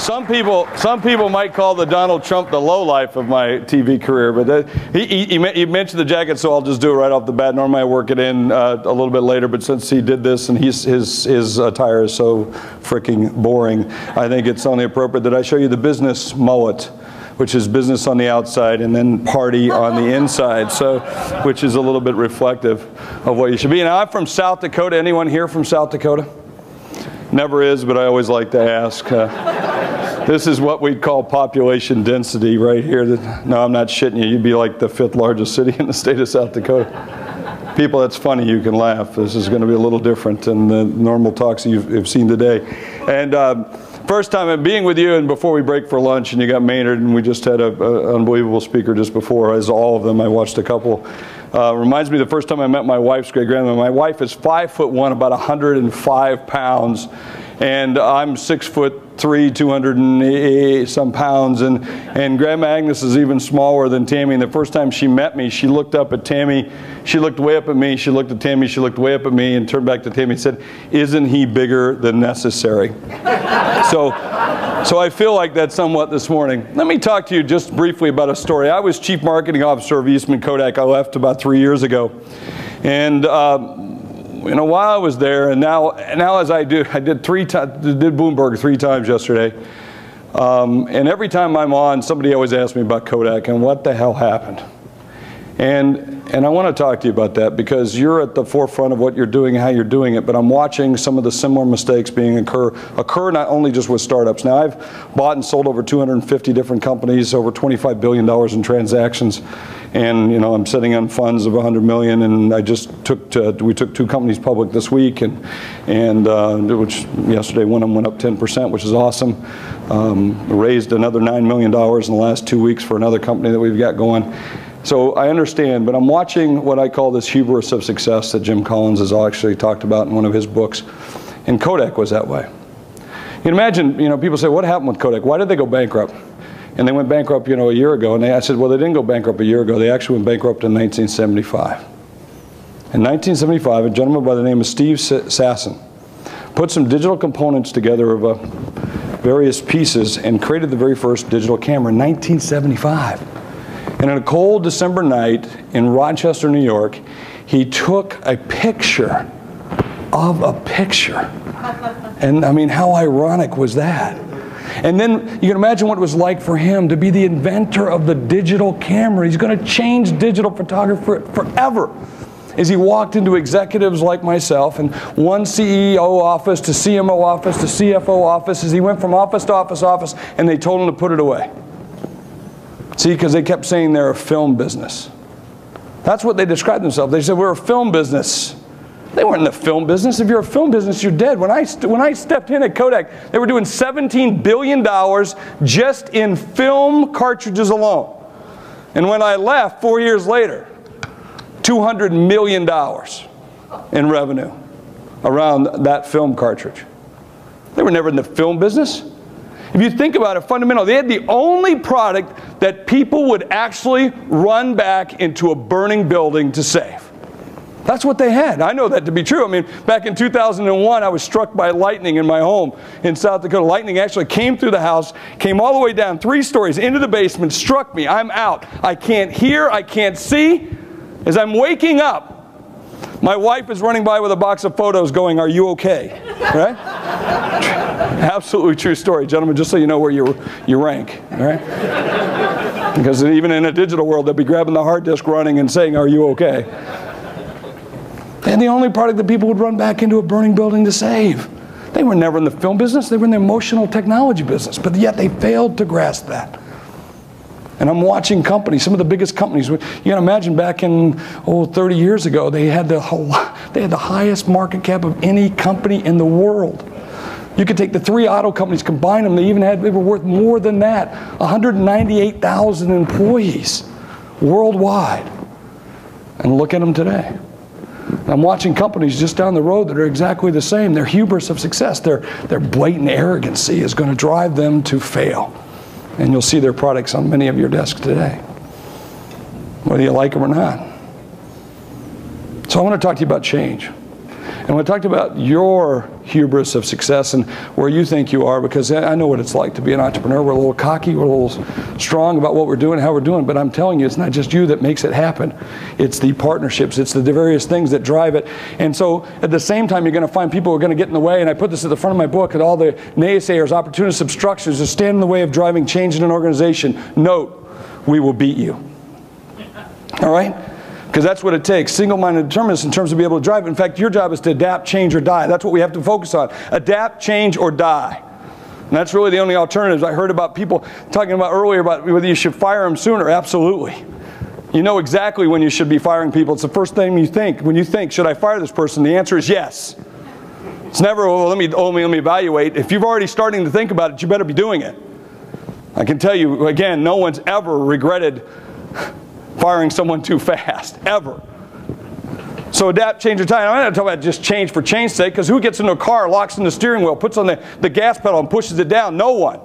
Some people, some people might call the Donald Trump the low life of my TV career, but that, he, he, he, mentioned the jacket, so I'll just do it right off the bat. Normally I work it in uh, a little bit later, but since he did this and he's, his, his attire is so freaking boring, I think it's only appropriate that I show you the business mullet which is business on the outside and then party on the inside, so which is a little bit reflective of what you should be. And I'm from South Dakota. Anyone here from South Dakota? Never is, but I always like to ask. Uh, this is what we'd call population density right here. No, I'm not shitting you. You'd be like the fifth largest city in the state of South Dakota. People, that's funny. You can laugh. This is going to be a little different than the normal talks you've, you've seen today. And um, first time I'm being with you, and before we break for lunch, and you got Maynard, and we just had an unbelievable speaker just before, as all of them. I watched a couple. Uh, reminds me the first time I met my wife's great grandmother. My wife is five foot one, about 105 pounds, and I'm six foot three, 280 some pounds, and, and Grandma Agnes is even smaller than Tammy. And the first time she met me, she looked up at Tammy, she looked way up at me, she looked at Tammy, she looked way up at me, and turned back to Tammy and said, Isn't he bigger than necessary? so, so I feel like that somewhat this morning. Let me talk to you just briefly about a story. I was chief marketing officer of Eastman Kodak. I left about three years ago. And uh, you know, while I was there, and now, now as I do, I did three did Bloomberg three times yesterday. Um, and every time I'm on, somebody always asks me about Kodak and what the hell happened. And, and I want to talk to you about that because you're at the forefront of what you're doing and how you're doing it, but I'm watching some of the similar mistakes being occur, occur not only just with startups. Now, I've bought and sold over 250 different companies, over $25 billion in transactions and you know I'm sitting on funds of 100 million, and I just took to, we took two companies public this week, and and uh, which yesterday one of them went up 10 percent, which is awesome. Um, raised another nine million dollars in the last two weeks for another company that we've got going. So I understand, but I'm watching what I call this hubris of success that Jim Collins has actually talked about in one of his books, and Kodak was that way. You can imagine, you know, people say, what happened with Kodak? Why did they go bankrupt? And they went bankrupt, you know, a year ago. And they, I said, well, they didn't go bankrupt a year ago. They actually went bankrupt in 1975. In 1975, a gentleman by the name of Steve Sasson put some digital components together of uh, various pieces and created the very first digital camera in 1975. And on a cold December night in Rochester, New York, he took a picture of a picture. And I mean, how ironic was that? And then you can imagine what it was like for him to be the inventor of the digital camera. He's going to change digital photography forever. As he walked into executives like myself and one CEO office to CMO office to CFO office, as he went from office to office to office, and they told him to put it away. See, because they kept saying they're a film business. That's what they described themselves. They said, We're a film business. They weren't in the film business. If you're a film business, you're dead. When I, when I stepped in at Kodak, they were doing $17 billion just in film cartridges alone. And when I left four years later, $200 million in revenue around that film cartridge. They were never in the film business. If you think about it fundamentally, they had the only product that people would actually run back into a burning building to save. That's what they had. I know that to be true. I mean, back in 2001, I was struck by lightning in my home in South Dakota. Lightning actually came through the house, came all the way down three stories into the basement, struck me. I'm out. I can't hear, I can't see. As I'm waking up, my wife is running by with a box of photos going, Are you okay? Right? Absolutely true story, gentlemen, just so you know where you, you rank. All right? Because even in a digital world, they'll be grabbing the hard disk running and saying, Are you okay? And the only product that people would run back into a burning building to save. They were never in the film business, they were in the emotional technology business, but yet they failed to grasp that. And I'm watching companies, some of the biggest companies. You can imagine back in oh 30 years ago, they had the whole, they had the highest market cap of any company in the world. You could take the three auto companies, combine them, they even had they were worth more than that. 198,000 employees worldwide. And look at them today. I'm watching companies just down the road that are exactly the same. Their hubris of success, their, their blatant arrogancy is going to drive them to fail. And you'll see their products on many of your desks today, whether you like them or not. So I want to talk to you about change. And I want to talk about your hubris of success and where you think you are because I know what it's like to be an entrepreneur. We're a little cocky, we're a little strong about what we're doing, how we're doing, but I'm telling you, it's not just you that makes it happen. It's the partnerships, it's the various things that drive it. And so at the same time, you're going to find people who are going to get in the way. And I put this at the front of my book at all the naysayers, opportunists, obstructions that stand in the way of driving change in an organization. Note, we will beat you. All right? Because that's what it takes. Single minded determinants in terms of being able to drive. In fact, your job is to adapt, change, or die. That's what we have to focus on. Adapt, change, or die. And that's really the only alternatives. I heard about people talking about earlier about whether you should fire them sooner. Absolutely. You know exactly when you should be firing people. It's the first thing you think. When you think, should I fire this person? The answer is yes. It's never, well, let me, oh, let me evaluate. If you're already starting to think about it, you better be doing it. I can tell you, again, no one's ever regretted firing someone too fast, ever. So adapt, change your time. I'm not talking about just change for change's sake, because who gets into a car, locks in the steering wheel, puts on the, the gas pedal and pushes it down? No one.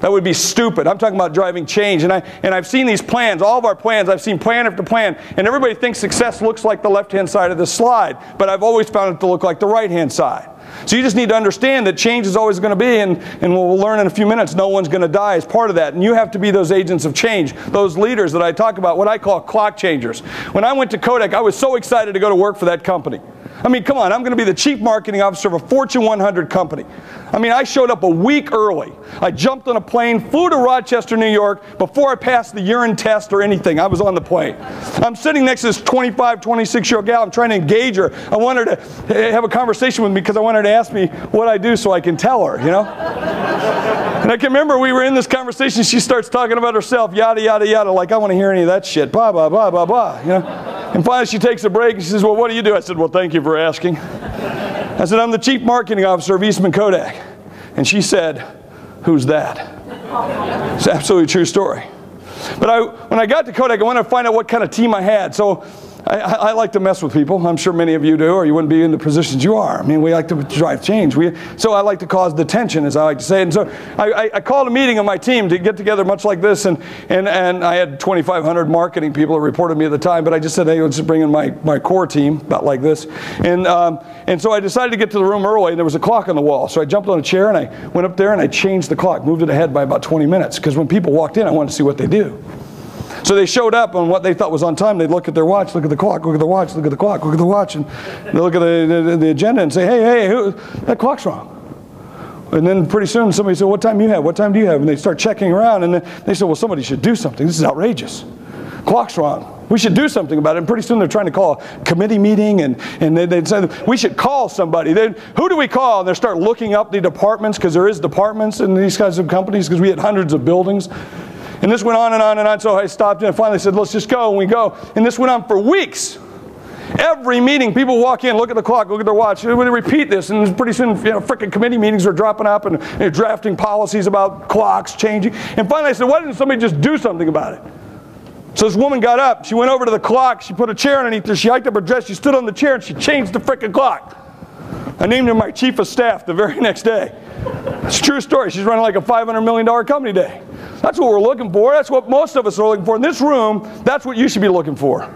That would be stupid. I'm talking about driving change. And, I, and I've seen these plans, all of our plans, I've seen plan after plan, and everybody thinks success looks like the left-hand side of the slide, but I've always found it to look like the right-hand side. So you just need to understand that change is always going to be, and, and we'll learn in a few minutes, no one's going to die as part of that. And you have to be those agents of change, those leaders that I talk about, what I call clock changers. When I went to Kodak, I was so excited to go to work for that company. I mean, come on, I'm going to be the chief marketing officer of a Fortune 100 company. I mean, I showed up a week early. I jumped on a plane, flew to Rochester, New York before I passed the urine test or anything. I was on the plane. I'm sitting next to this 25, 26 year old gal. I'm trying to engage her. I want her to eh, have a conversation with me because I want her to ask me what I do so I can tell her, you know? and I can remember we were in this conversation. She starts talking about herself, yada, yada, yada, like I want to hear any of that shit, blah, blah, blah, blah, blah, you know? And finally, she takes a break and she says, Well, what do you do? I said, Well, thank you for asking. I said, I'm the chief marketing officer of Eastman Kodak. And she said, Who's that? It's absolutely true story. But I, when I got to Kodak, I wanted to find out what kind of team I had. So I, I, like to mess with people. I'm sure many of you do, or you wouldn't be in the positions you are. I mean, we like to drive change. We, so I like to cause the tension, as I like to say. And so I, I, called a meeting of my team to get together much like this, and, and, and I had 2,500 marketing people that reported me at the time, but I just said, hey, let's bring in my, my core team, about like this. And, um, and so I decided to get to the room early, and there was a clock on the wall. So I jumped on a chair, and I went up there, and I changed the clock, moved it ahead by about 20 minutes, because when people walked in, I wanted to see what they do. So they showed up on what they thought was on time. They'd look at their watch, look at the clock, look at the watch, look at the clock, look at the watch, and they look at the, the, the agenda and say, hey, hey, who, that clock's wrong. And then pretty soon somebody said, what time do you have? What time do you have? And they start checking around and they said, well, somebody should do something. This is outrageous. Clock's wrong. We should do something about it. And pretty soon they're trying to call a committee meeting and, and they, would say, we should call somebody. They, who do we call? And they start looking up the departments because there is departments in these kinds of companies because we had hundreds of buildings. And this went on and on and on. So I stopped and finally said, let's just go. And we go. And this went on for weeks. Every meeting, people walk in, look at the clock, look at their watch. They repeat this, and pretty soon, you know, frickin' committee meetings are dropping up and drafting policies about clocks changing. And finally, I said, why didn't somebody just do something about it? So this woman got up, she went over to the clock, she put a chair underneath her, she hiked up her dress, she stood on the chair, and she changed the frickin' clock. I named her my chief of staff the very next day. It's a true story. She's running like a $500 million company today. That's what we're looking for. That's what most of us are looking for. In this room, that's what you should be looking for,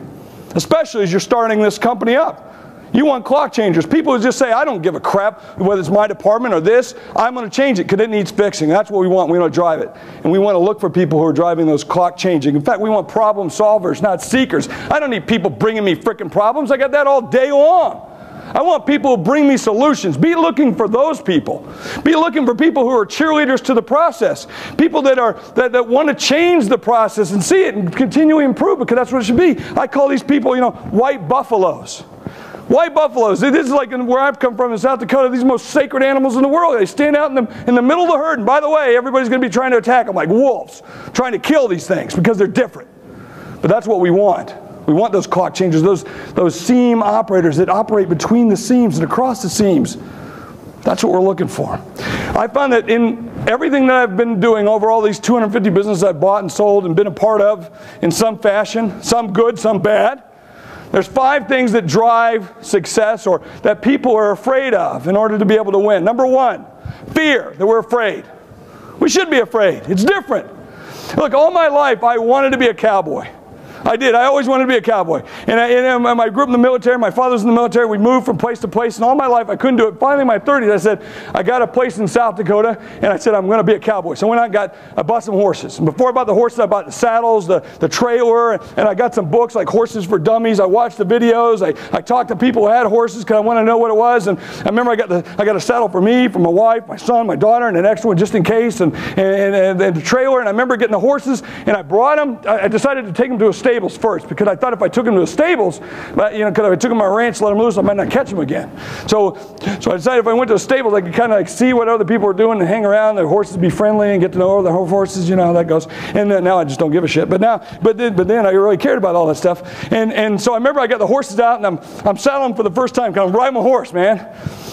especially as you're starting this company up. You want clock changers. People who just say, I don't give a crap whether it's my department or this. I'm going to change it because it needs fixing. That's what we want. We want to drive it. And we want to look for people who are driving those clock changing. In fact, we want problem solvers, not seekers. I don't need people bringing me freaking problems. I got that all day long. I want people who bring me solutions. Be looking for those people. Be looking for people who are cheerleaders to the process. People that are that, that want to change the process and see it and continually improve because that's what it should be. I call these people, you know, white buffaloes. White buffaloes. This is like where I've come from in South Dakota. These most sacred animals in the world. They stand out in the, in the middle of the herd. And by the way, everybody's going to be trying to attack them like wolves, trying to kill these things because they're different. But that's what we want. We want those clock changers, those, those seam operators that operate between the seams and across the seams. That's what we're looking for. I found that in everything that I've been doing over all these 250 businesses I've bought and sold and been a part of in some fashion, some good, some bad, there's five things that drive success or that people are afraid of in order to be able to win. Number one, fear that we're afraid. We should be afraid. It's different. Look, all my life I wanted to be a cowboy. I did. I always wanted to be a cowboy. And I, and I grew up in the military. My father was in the military. We moved from place to place. And all my life, I couldn't do it. Finally, in my 30s, I said, I got a place in South Dakota. And I said, I'm going to be a cowboy. So I went out and got, I bought some horses. And before I bought the horses, I bought the saddles, the, the trailer. And I got some books like Horses for Dummies. I watched the videos. I, I talked to people who had horses because I wanted to know what it was. And I remember I got, the, I got a saddle for me, for my wife, my son, my daughter, and an extra one just in case. And, and, and, and the trailer. And I remember getting the horses. And I brought them. I decided to take them to a stables first because I thought if I took him to the stables, but, you know, because if I took him to my ranch, let him loose, I might not catch him again. So, so I decided if I went to the stables, I could kind of like see what other people were doing and hang around. The horses be friendly and get to know the horses. You know how that goes. And then now I just don't give a shit. But now, but then, but then I really cared about all that stuff. And and so I remember I got the horses out and I'm I'm saddling for the first time because I'm riding my horse, man.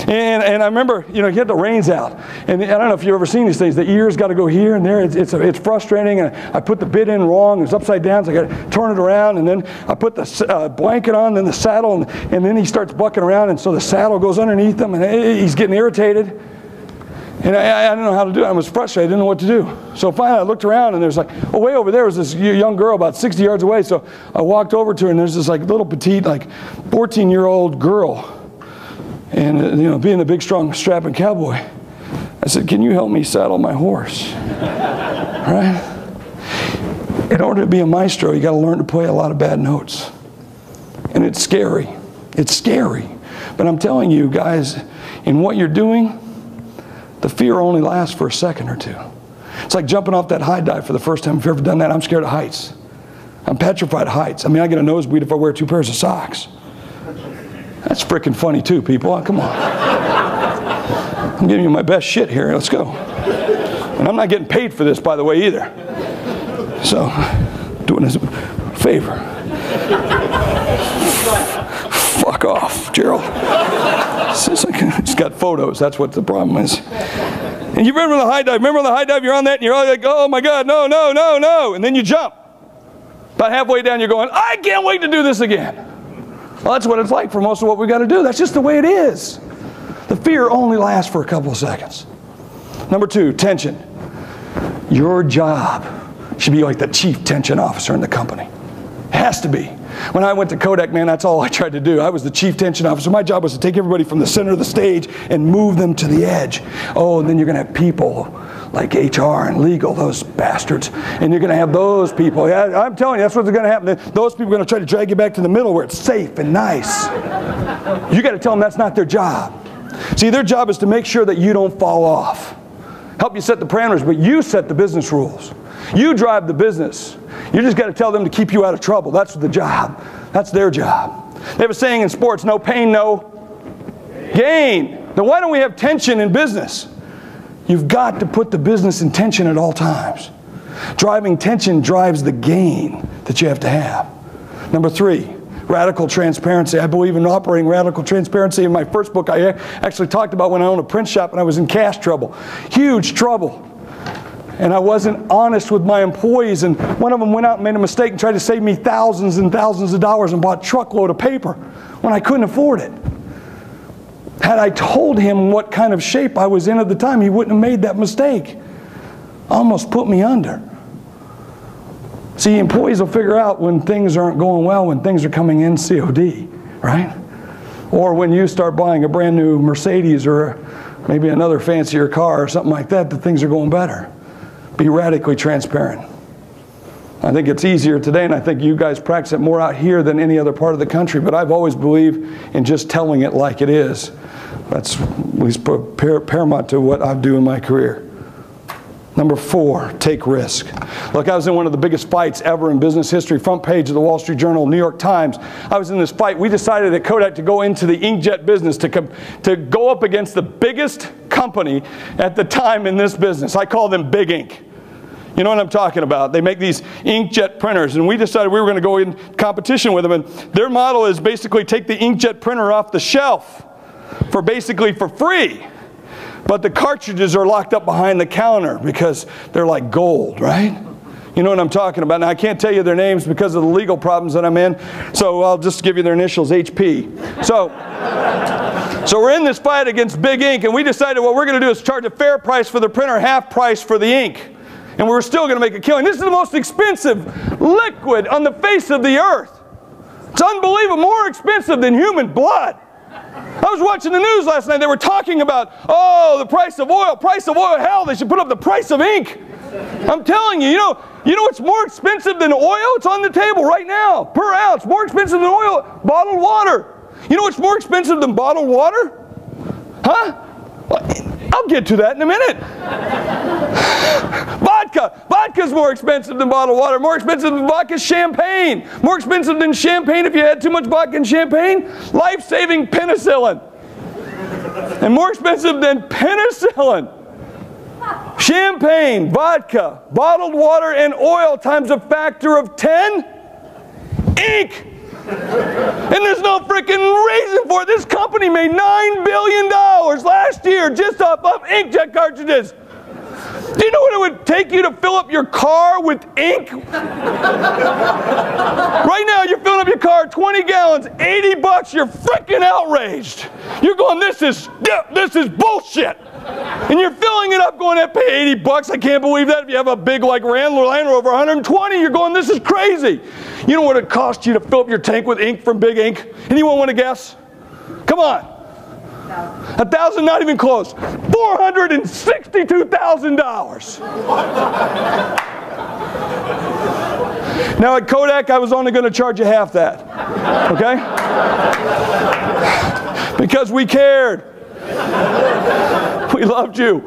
And and I remember you know you get the reins out. And I don't know if you've ever seen these things. The ears got to go here and there. It's it's, it's frustrating. And I put the bit in wrong. It's upside down. So I got to turn it around. And then I put the uh, blanket on, then the saddle, and, and then he starts bucking around. And so the saddle goes underneath him, and he's getting irritated. And I, I, didn't know how to do it. I was frustrated. I didn't know what to do. So finally, I looked around, and there's like, oh, way over there was this young girl about 60 yards away. So I walked over to her, and there's this like little petite, like 14 year old girl. And, uh, you know, being a big, strong, strapping cowboy, I said, Can you help me saddle my horse? right? In order to be a maestro, you got to learn to play a lot of bad notes. And it's scary. It's scary. But I'm telling you, guys, in what you're doing, the fear only lasts for a second or two. It's like jumping off that high dive for the first time. If you've ever done that, I'm scared of heights. I'm petrified of heights. I mean, I get a nosebleed if I wear two pairs of socks. That's freaking funny, too, people. Come on. I'm giving you my best shit here. Let's go. And I'm not getting paid for this, by the way, either. So, doing this favor. Fuck off, Gerald. It's, like, it's got photos. That's what the problem is. And you remember the high dive? Remember the high dive? You're on that and you're all like, oh my God, no, no, no, no. And then you jump. About halfway down, you're going, I can't wait to do this again. Well, that's what it's like for most of what we've got to do. That's just the way it is. The fear only lasts for a couple of seconds. Number two, tension. Your job should be like the chief tension officer in the company. Has to be. When I went to Kodak, man, that's all I tried to do. I was the chief tension officer. My job was to take everybody from the center of the stage and move them to the edge. Oh, and then you're going to have people like HR and legal, those bastards. And you're going to have those people. Yeah, I'm telling you, that's what's going to happen. Those people are going to try to drag you back to the middle where it's safe and nice. You got to tell them that's not their job. See, their job is to make sure that you don't fall off. Help you set the parameters, but you set the business rules. You drive the business. You just got to tell them to keep you out of trouble. That's the job. That's their job. They have a saying in sports no pain, no gain. Now, why don't we have tension in business? You've got to put the business in tension at all times. Driving tension drives the gain that you have to have. Number three, radical transparency. I believe in operating radical transparency. In my first book, I eh, actually talked about when I owned a print shop and I was in cash trouble. Huge trouble and I wasn't honest with my employees. And one of them went out and made a mistake and tried to save me thousands and thousands of dollars and bought a truckload of paper when I couldn't afford it. Had I told him what kind of shape I was in at the time, he wouldn't have made that mistake. Almost put me under. See, employees will figure out when things aren't going well, when things are coming in COD, right? Or when you start buying a brand new Mercedes or maybe another fancier car or something like that, that things are going better be radically transparent. I think it's easier today, and I think you guys practice it more out here than any other part of the country, but I've always believed in just telling it like it is. That's at least paramount to what I do in my career. Number four, take risk. Look, I was in one of the biggest fights ever in business history, front page of the Wall Street Journal, New York Times. I was in this fight. We decided at Kodak to go into the inkjet business, to, to go up against the biggest company at the time in this business. I call them Big Ink. You know what I'm talking about? They make these inkjet printers, and we decided we were going to go in competition with them. And their model is basically take the inkjet printer off the shelf for basically for free. But the cartridges are locked up behind the counter because they're like gold, right? You know what I'm talking about. Now, I can't tell you their names because of the legal problems that I'm in, so I'll just give you their initials, HP. So, so we're in this fight against Big Ink, and we decided what we're going to do is charge a fair price for the printer, half price for the ink. and we're still going to make a killing. This is the most expensive liquid on the face of the earth. It's unbelievable, more expensive than human blood. I was watching the news last night. They were talking about, oh, the price of oil, price of oil. Hell, they should put up the price of ink. I'm telling you, you know, you know what's more expensive than oil? It's on the table right now, per ounce. More expensive than oil, bottled water. You know what's more expensive than bottled water? Huh? I'll get to that in a minute. vodka. Vodka's more expensive than bottled water. More expensive than vodka champagne. More expensive than champagne if you had too much vodka and champagne. Life-saving penicillin. And more expensive than penicillin. Champagne, vodka, bottled water, and oil times a factor of 10. Ink. And there's no freaking reason for it. This company made $9 billion last year just off of inkjet cartridges. Do you know what it would take you to fill up your car with ink? right now, you're filling up your car 20 gallons, 80 bucks, you're freaking outraged. You're going, this is, this is bullshit. And you're filling it up going, I pay 80 bucks. I can't believe that. If you have a big like Randall Land Rover 120, you're going, this is crazy. You know what it costs you to fill up your tank with ink from Big Ink? Anyone want to guess? Come on. A thousand, not even close. Four hundred and sixty-two thousand dollars. Now at Kodak, I was only going to charge you half that. Okay? because we cared. We loved you.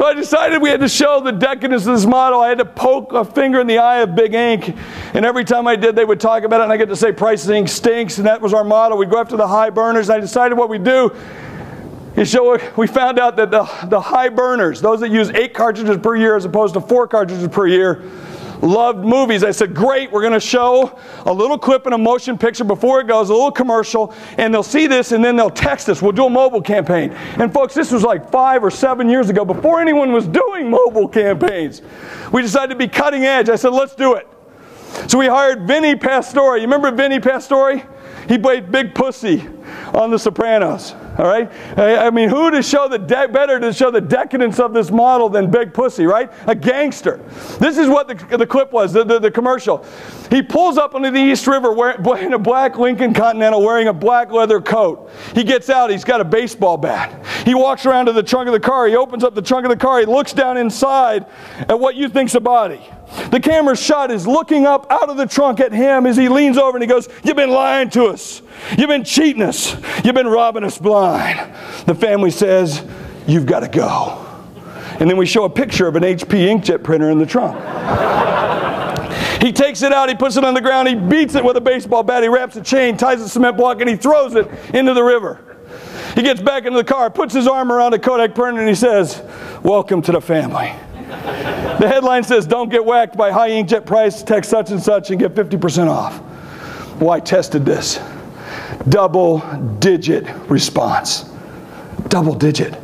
So I decided we had to show the decadence of this model. I had to poke a finger in the eye of Big Ink. And every time I did, they would talk about it, and I get to say pricing stinks, and that was our model. We'd go after the high burners. I decided what we'd do is show, we found out that the, the high burners, those that use eight cartridges per year as opposed to four cartridges per year, loved movies. I said, Great, we're going to show a little clip in a motion picture before it goes, a little commercial, and they'll see this and then they'll text us. We'll do a mobile campaign. And folks, this was like five or seven years ago, before anyone was doing mobile campaigns. We decided to be cutting edge. I said, Let's do it. So we hired Vinny Pastore. You remember Vinny Pastore? He played Big Pussy on The Sopranos. All right? I mean, who to show the de- better to show the decadence of this model than Big Pussy, right? A gangster. This is what the, the clip was, the, the, the commercial. He pulls up onto the East River wearing a black Lincoln Continental, wearing a black leather coat. He gets out, he's got a baseball bat. He walks around to the trunk of the car, he opens up the trunk of the car, he looks down inside at what you think's a body. The camera shot is looking up out of the trunk at him as he leans over and he goes, You've been lying to us. You've been cheating us. You've been robbing us blind. The family says, You've got to go. And then we show a picture of an HP inkjet printer in the trunk. he takes it out, he puts it on the ground, he beats it with a baseball bat, he wraps a chain, ties a cement block, and he throws it into the river. He gets back into the car, puts his arm around a Kodak printer, and he says, Welcome to the family. The headline says, Don't get whacked by high inkjet price, text such and such and get 50% off. Well, I tested this. Double digit response. Double digit.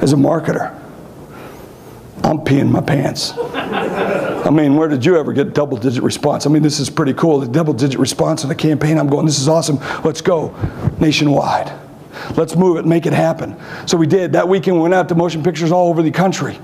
As a marketer, I'm peeing my pants. I mean, where did you ever get double digit response? I mean, this is pretty cool. The double digit response in a campaign, I'm going, this is awesome. Let's go nationwide. Let's move it, make it happen. So we did. That weekend we went out to motion pictures all over the country.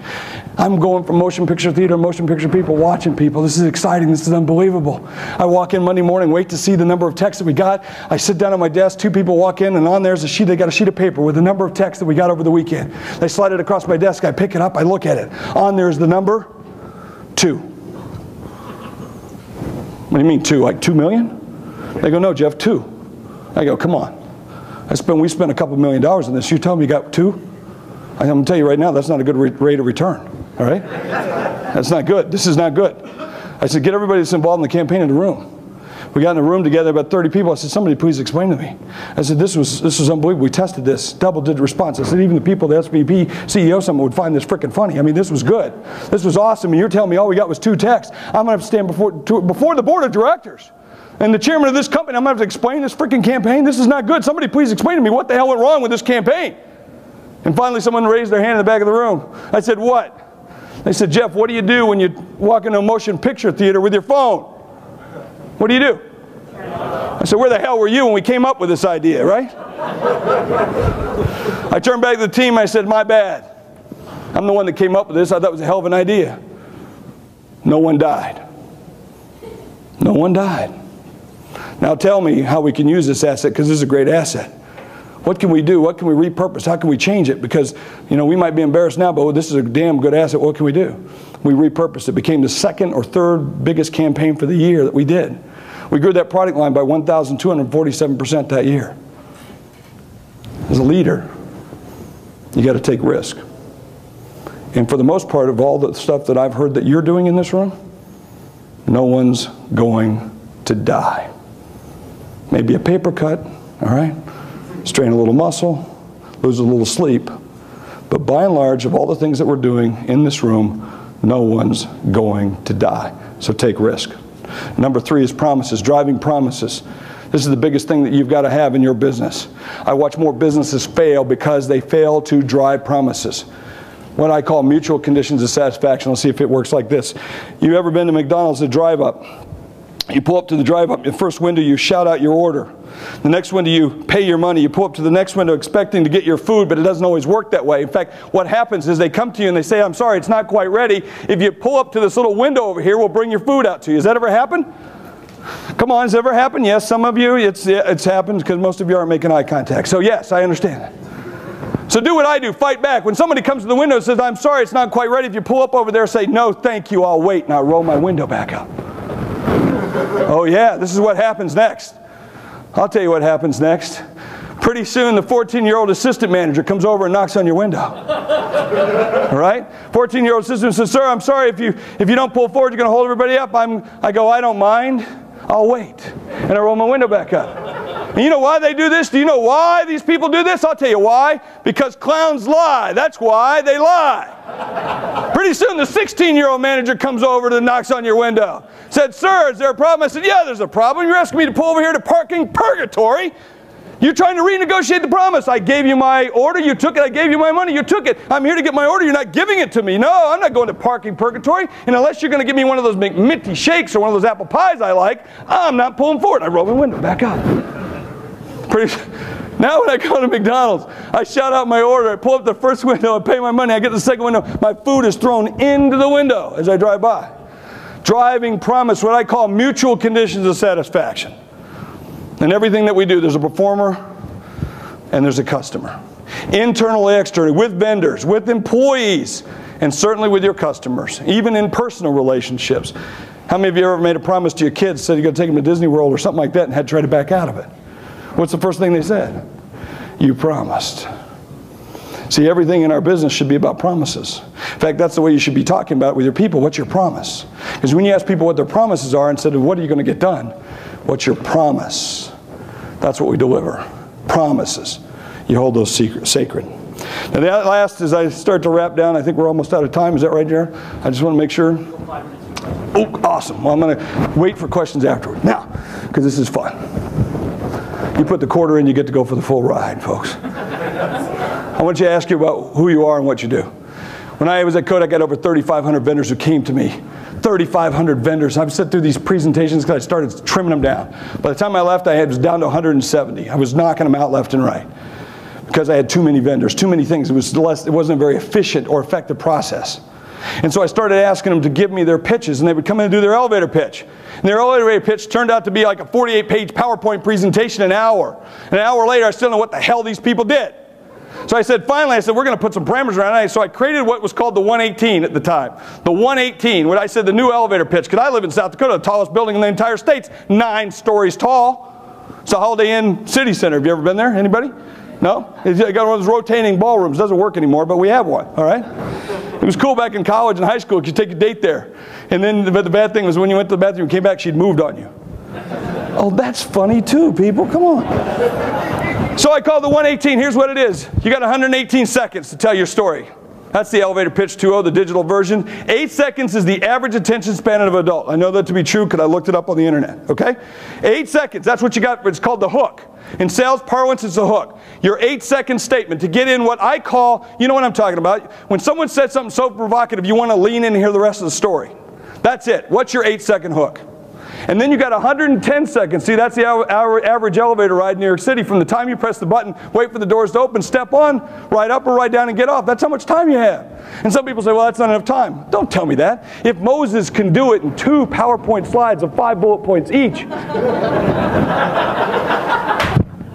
I'm going from motion picture theater, motion picture people, watching people. This is exciting. This is unbelievable. I walk in Monday morning, wait to see the number of texts that we got. I sit down at my desk, two people walk in, and on there's a sheet. They got a sheet of paper with the number of texts that we got over the weekend. They slide it across my desk. I pick it up. I look at it. On there's the number two. What do you mean two? Like two million? They go, no, Jeff, two. I go, come on. I we spent a couple million dollars on this. You tell me you got two? I'm going to tell you right now, that's not a good rate of return. All right? That's not good. This is not good. I said, get everybody that's involved in the campaign in the room. We got in a room together, about 30 people. I said, somebody please explain to me. I said, this was, this was unbelievable. We tested this, double digit response. I said, even the people, the SVP, CEO, someone would find this freaking funny. I mean, this was good. This was awesome. And you're telling me all we got was two texts. I'm going to stand before, to, before the board of directors and the chairman of this company, I'm going to have to explain this freaking campaign. This is not good. Somebody please explain to me what the hell went wrong with this campaign. And finally, someone raised their hand in the back of the room. I said, What? They said, Jeff, what do you do when you walk into a motion picture theater with your phone? What do you do? I said, Where the hell were you when we came up with this idea, right? I turned back to the team. I said, My bad. I'm the one that came up with this. I thought it was a hell of an idea. No one died. No one died. Now tell me how we can use this asset because this is a great asset. What can we do? What can we repurpose? How can we change it? Because, you know, we might be embarrassed now, but oh, this is a damn good asset. What can we do? We repurposed it. became the second or third biggest campaign for the year that we did. We grew that product line by 1,247% that year. As a leader, you got to take risk. And for the most part of all the stuff that I've heard that you're doing in this room, no one's going to die. Maybe a paper cut, all right? Strain a little muscle, lose a little sleep. But by and large, of all the things that we're doing in this room, no one's going to die. So take risk. Number three is promises, driving promises. This is the biggest thing that you've got to have in your business. I watch more businesses fail because they fail to drive promises. What I call mutual conditions of satisfaction. Let's see if it works like this. You ever been to McDonald's, to drive up? You pull up to the drive up, the first window, you shout out your order. The next window, you pay your money. You pull up to the next window expecting to get your food, but it doesn't always work that way. In fact, what happens is they come to you and they say, I'm sorry, it's not quite ready. If you pull up to this little window over here, we'll bring your food out to you. Has that ever happened? Come on, has it ever happened? Yes, some of you, it's, it's happened because most of you aren't making eye contact. So, yes, I understand that. So, do what I do fight back. When somebody comes to the window and says, I'm sorry, it's not quite ready, if you pull up over there, say, No, thank you, I'll wait, and I'll roll my window back up. Oh, yeah, this is what happens next. I'll tell you what happens next. Pretty soon, the 14 year old assistant manager comes over and knocks on your window. All right? 14 year old assistant says, Sir, I'm sorry if you, if you don't pull forward, you're going to hold everybody up. I'm, I go, I don't mind. I'll wait. And I roll my window back up. And you know why they do this? Do you know why these people do this? I'll tell you why. Because clowns lie. That's why they lie. Pretty soon the 16 year old manager comes over and knocks on your window. Said, Sir, is there a problem? I said, Yeah, there's a problem. You're asking me to pull over here to parking purgatory. You're trying to renegotiate the promise. I gave you my order, you took it. I gave you my money, you took it. I'm here to get my order, you're not giving it to me. No, I'm not going to parking purgatory. And unless you're going to give me one of those minty shakes or one of those apple pies I like, I'm not pulling forward. I roll my window back up. Pretty, now when I go to McDonald's, I shout out my order, I pull up the first window, I pay my money, I get the second window, my food is thrown into the window as I drive by. Driving promise, what I call mutual conditions of satisfaction. In everything that we do, there's a performer and there's a customer. Internally, externally, with vendors, with employees, and certainly with your customers, even in personal relationships. How many of you ever made a promise to your kids, said you're going to take them to Disney World or something like that, and had to try to back out of it? What's the first thing they said? You promised. See, everything in our business should be about promises. In fact, that's the way you should be talking about it with your people. What's your promise? Because when you ask people what their promises are, instead of what are you going to get done, what's your promise? That's what we deliver. Promises. You hold those secret, sacred. Now, the last, as I start to wrap down, I think we're almost out of time. Is that right, Jared? I just want to make sure. Oh, awesome. Well, I'm going to wait for questions afterward. Now, because this is fun. You put the quarter in, you get to go for the full ride, folks. I want you to ask you about who you are and what you do. When I was at Kodak, I got over 3,500 vendors who came to me 3,500 vendors. I've sat through these presentations because I started trimming them down. By the time I left, I had, was down to 170. I was knocking them out left and right because I had too many vendors, too many things. It, was less, it wasn't a very efficient or effective process. And so I started asking them to give me their pitches, and they would come in and do their elevator pitch. And their elevator pitch turned out to be like a 48 page PowerPoint presentation an hour. And an hour later, I still don't know what the hell these people did. So I said, finally, I said, we're going to put some parameters around it. So I created what was called the 118 at the time. The 118, what I said, the new elevator pitch, because I live in South Dakota, the tallest building in the entire state's nine stories tall. It's a Holiday Inn City Center. Have you ever been there? Anybody? No? It's got one of those rotating ballrooms. Doesn't work anymore, but we have one, all right? It was cool back in college and high school. You take a date there. And then, but the bad thing was when you went to the bathroom and came back, she'd moved on you. Oh, that's funny too, people. Come on. So I call the 118. Here's what it is. You got 118 seconds to tell your story. That's the elevator pitch 2.0, the digital version. Eight seconds is the average attention span of an adult. I know that to be true because I looked it up on the internet, okay? Eight seconds, that's what you got. It's called the hook. In sales parlance, it's a hook. Your eight second statement to get in what I call, you know what I'm talking about. When someone says something so provocative, you want to lean in and hear the rest of the story. That's it. What's your eight second hook? And then you got 110 seconds. See, that's the average elevator ride in New York City. From the time you press the button, wait for the doors to open, step on, ride up or ride down and get off. That's how much time you have. And some people say, well, that's not enough time. Don't tell me that. If Moses can do it in two PowerPoint slides of five bullet points each,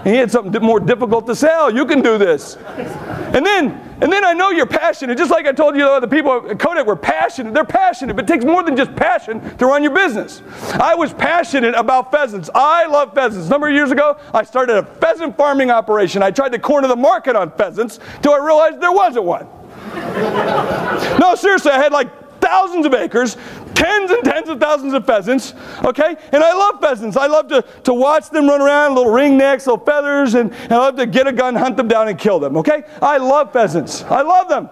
he had something more difficult to sell. You can do this. And then, and then I know you're passionate. Just like I told you, the people at Kodak were passionate. They're passionate, but it takes more than just passion to run your business. I was passionate about pheasants. I love pheasants. A number of years ago, I started a pheasant farming operation. I tried to corner the market on pheasants till I realized there wasn't one. no, seriously, I had like thousands of acres, tens and tens of thousands of pheasants, okay? And I love pheasants. I love to, to watch them run around, little ring necks, little feathers, and, and I love to get a gun, hunt them down, and kill them, okay? I love pheasants. I love them.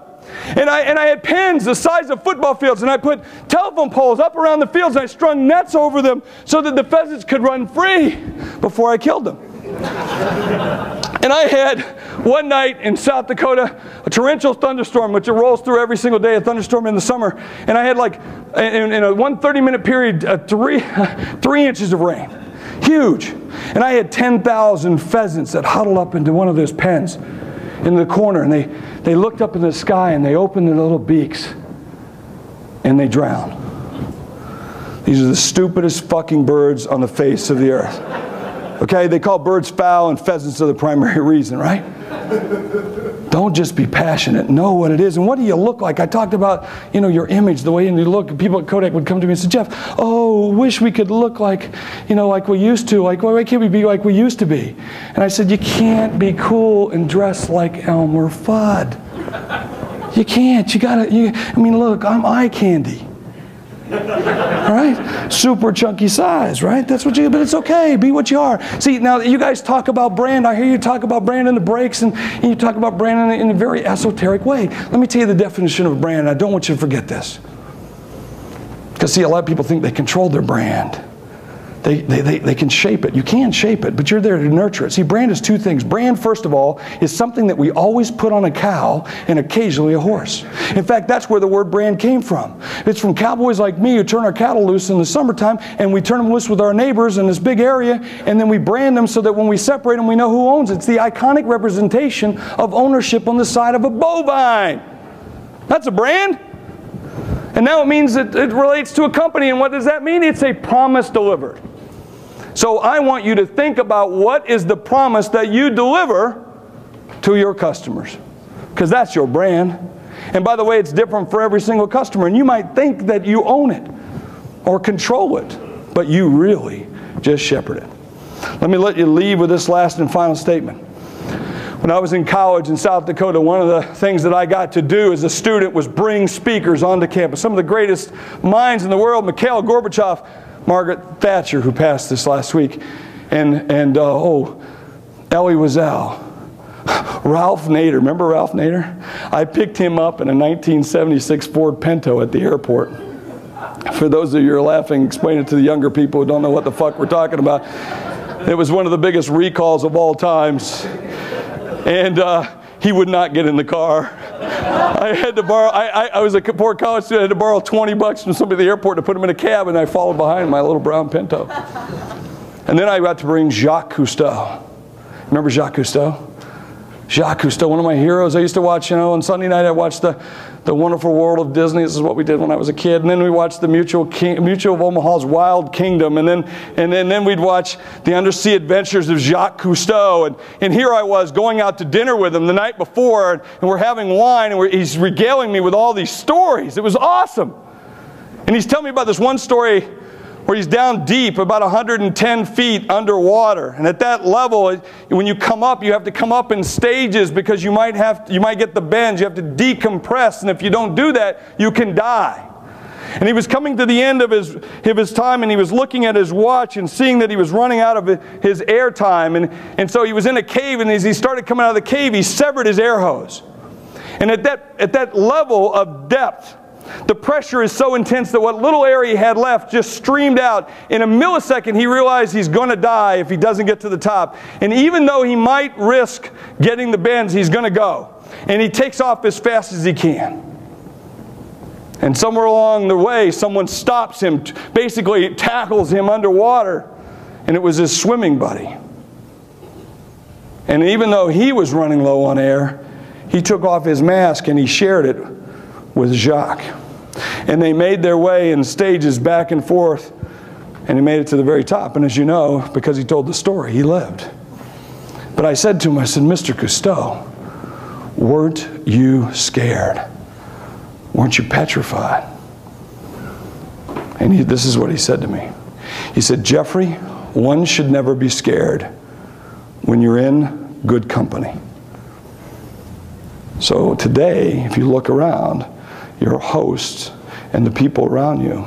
And I, and I had pens the size of football fields, and I put telephone poles up around the fields, and I strung nets over them so that the pheasants could run free before I killed them. And I had one night in South Dakota a torrential thunderstorm, which it rolls through every single day, a thunderstorm in the summer. And I had like, in, in a one 30 minute period, uh, three, three inches of rain. Huge. And I had 10,000 pheasants that huddled up into one of those pens in the corner. And they, they looked up in the sky and they opened their little beaks and they drowned. These are the stupidest fucking birds on the face of the earth. Okay, they call birds fowl and pheasants are the primary reason, right? Don't just be passionate. Know what it is. And what do you look like? I talked about, you know, your image, the way you look. People at Kodak would come to me and say, Jeff, oh, wish we could look like, you know, like we used to. Like, why can't we be like we used to be? And I said, you can't be cool and dress like Elmer Fudd. You can't. You gotta, you, I mean, look, I'm eye candy right? Super chunky size, right? That's what you, but it's okay. Be what you are. See, now you guys talk about brand. I hear you talk about brand in the breaks and, and you talk about brand in a, in a very esoteric way. Let me tell you the definition of brand. I don't want you to forget this. Because, see, a lot of people think they control their brand. They, they, they, they, can shape it. You can shape it, but you're there to nurture it. See, brand is two things. Brand, first of all, is something that we always put on a cow and occasionally a horse. In fact, that's where the word brand came from. It's from cowboys like me who turn our cattle loose in the summertime and we turn them loose with our neighbors in this big area and then we brand them so that when we separate them, we know who owns it. It's the iconic representation of ownership on the side of a bovine. That's a brand. And now it means that it relates to a company. And what does that mean? It's a promise delivered. So I want you to think about what is the promise that you deliver to your customers. Because that's your brand. And by the way, it's different for every single customer. And you might think that you own it or control it, but you really just shepherd it. Let me let you leave with this last and final statement. When I was in college in South Dakota, one of the things that I got to do as a student was bring speakers onto campus. Some of the greatest minds in the world, Mikhail Gorbachev, Margaret Thatcher, who passed this last week, and, and uh, oh, Elie Wiesel, Ralph Nader. Remember Ralph Nader? I picked him up in a 1976 Ford Pinto at the airport. For those of you who are laughing, explain it to the younger people who don't know what the fuck we're talking about. It was one of the biggest recalls of all times. And uh, he would not get in the car. I had to borrow, I, I, I, was a poor college student, I had to borrow 20 bucks from somebody at the airport to put him in a cab, and I followed behind my little brown Pinto. And then I got to bring Jacques Cousteau. Remember Jacques Cousteau? Jacques Cousteau, one of my heroes. I used to watch, you know, on Sunday night I watched the, the Wonderful World of Disney. This is what we did when I was a kid. And then we watched the Mutual, King, Mutual of Omaha's Wild Kingdom. And then, and, then, and then we'd watch the undersea adventures of Jacques Cousteau. And, and here I was going out to dinner with him the night before, and, and we're having wine, and he's regaling me with all these stories. It was awesome. And he's telling me about this one story where he's down deep, about 110 feet underwater. And at that level, when you come up, you have to come up in stages because you might have you might get the bends. You have to decompress, and if you don't do that, you can die. And he was coming to the end of his, of his time and he was looking at his watch and seeing that he was running out of his air time. And, and so he was in a cave and as he started coming out of the cave, he severed his air hose. And at that, at that level of depth, the pressure is so intense that what little air he had left just streamed out. In a millisecond, he realized he's going to die if he doesn't get to the top. And even though he might risk getting the bends, he's going to go. And he takes off as fast as he can. And somewhere along the way, someone stops him, basically tackles him underwater, and it was his swimming buddy. And even though he was running low on air, he took off his mask and he shared it with Jacques. And they made their way in stages back and forth, and he made it to the very top. And as you know, because he told the story, he lived. But I said to him, I said, Mr. Cousteau, weren't you scared? Weren't you petrified? And he, this is what he said to me. He said, Jeffrey, one should never be scared when you're in good company. So today, if you look around, your hosts and the people around you,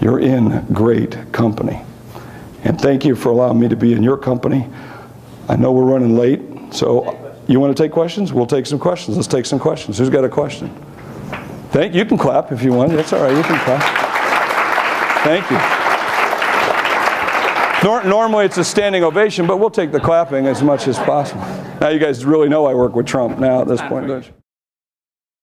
you're in great company. And thank you for allowing me to be in your company. I know we're running late, so you want to take questions? We'll take some questions. Let's take some questions. Who's got a question? Thank you. can clap if you want. That's all right. You can clap. Thank you. Nor normally it's a standing ovation, but we'll take the clapping as much as possible. Now you guys really know I work with Trump now at this point?